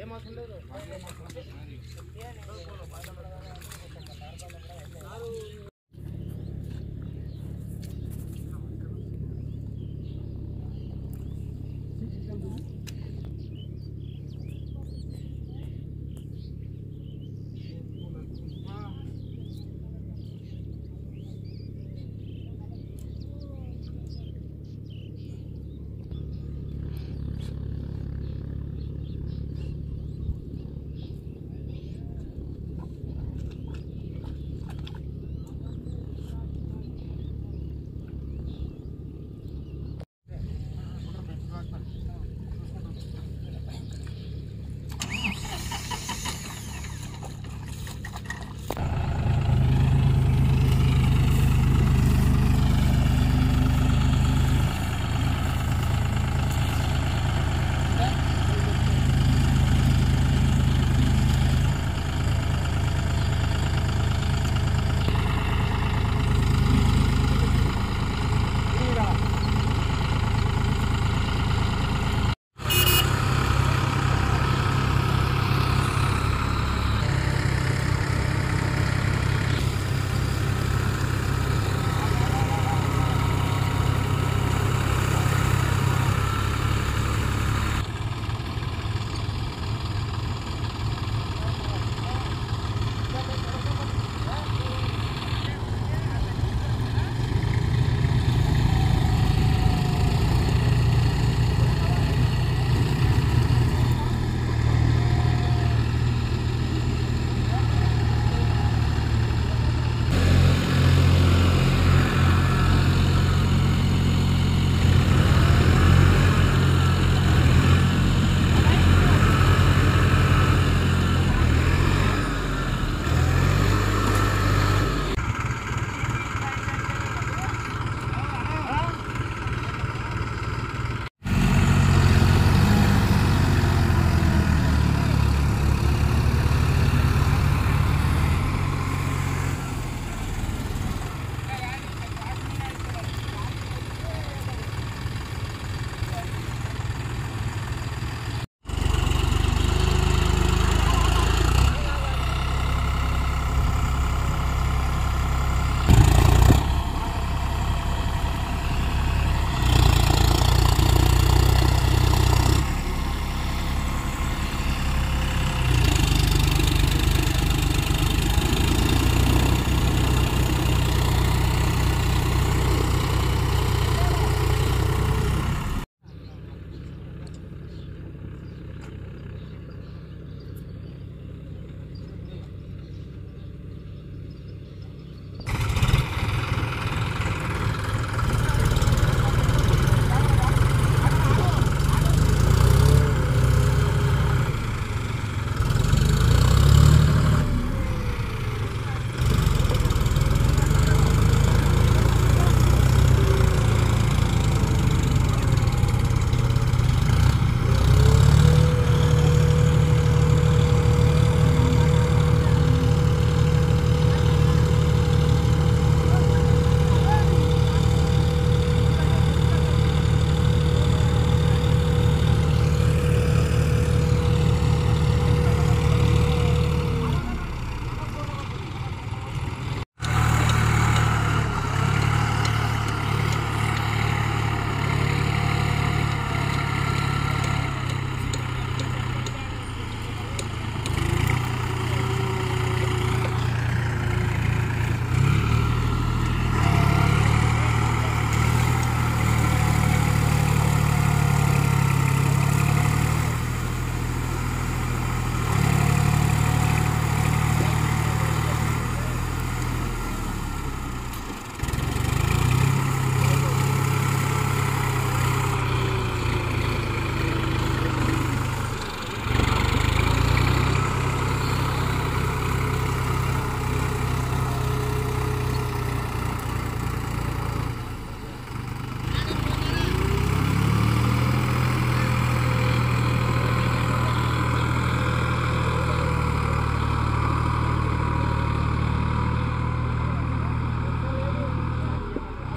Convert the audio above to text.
ఏం అవసరం లేదు